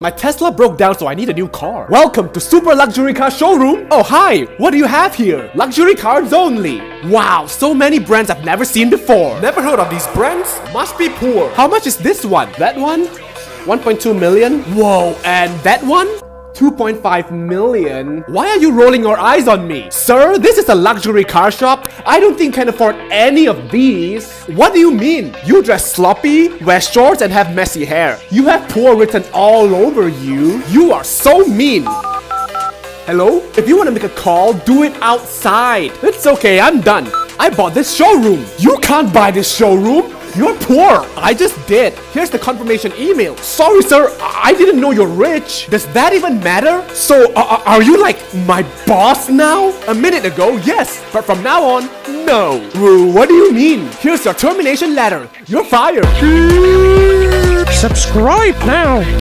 My Tesla broke down so I need a new car. Welcome to Super Luxury Car Showroom. Oh hi, what do you have here? Luxury cars only. Wow, so many brands I've never seen before. Never heard of these brands? Must be poor. How much is this one? That one? 1.2 million? Whoa, and that one? 2.5 million? Why are you rolling your eyes on me? Sir, this is a luxury car shop. I don't think can afford any of these. What do you mean? You dress sloppy, wear shorts and have messy hair. You have poor written all over you. You are so mean. Hello? If you want to make a call, do it outside. It's okay, I'm done. I bought this showroom. You can't buy this showroom. You're poor. I just did. Here's the confirmation email. Sorry, sir. I didn't know you're rich. Does that even matter? So, uh, are you like my boss now? A minute ago, yes. But from now on, no. What do you mean? Here's your termination letter. You're fired. Subscribe now.